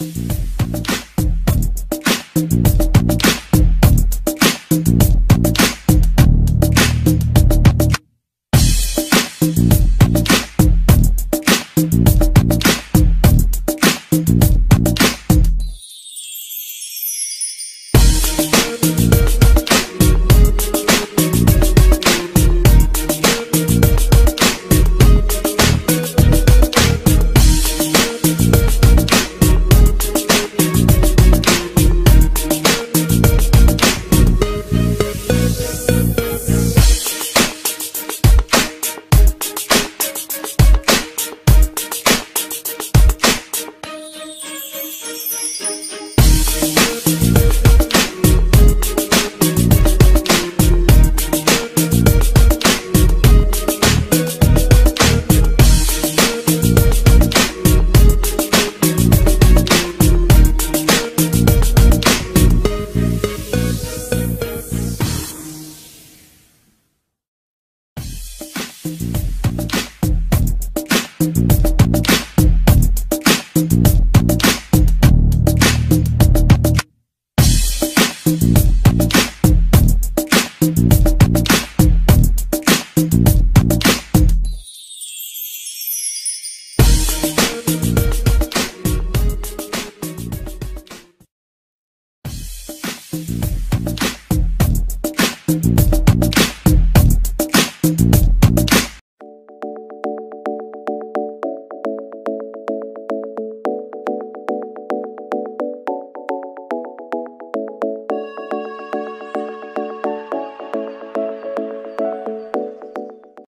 Bye.